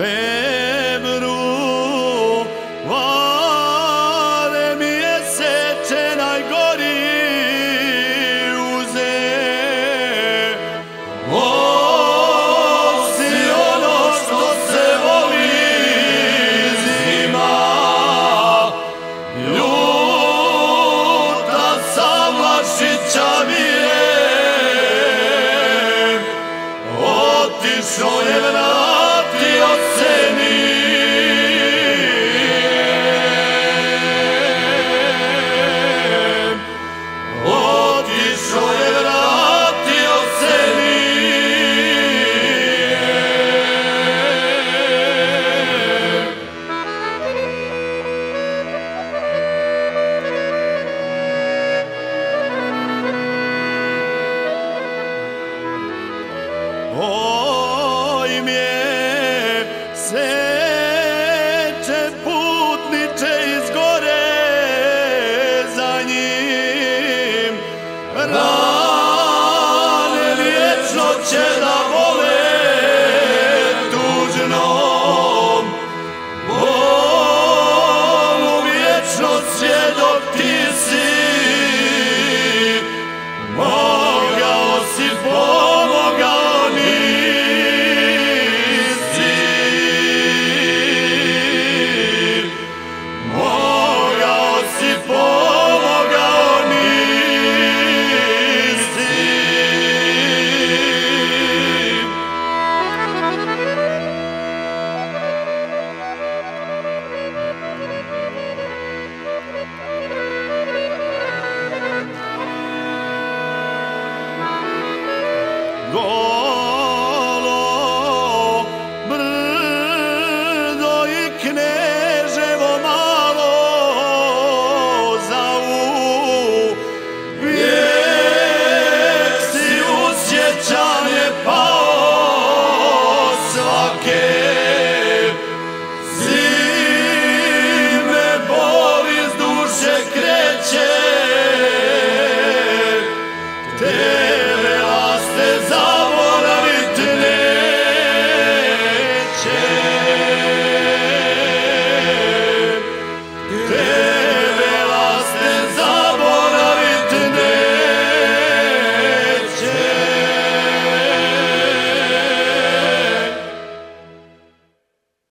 Hey. Oh.